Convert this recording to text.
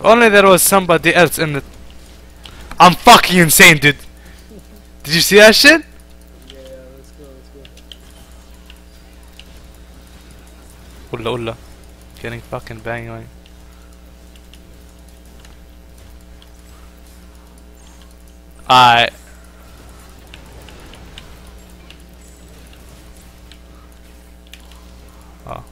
Only there was somebody else in it. I'm fucking insane, dude. Did you see that shit? Yeah, let's go, let's go. Ulla, ulla. Getting fucking banged on. I. Oh.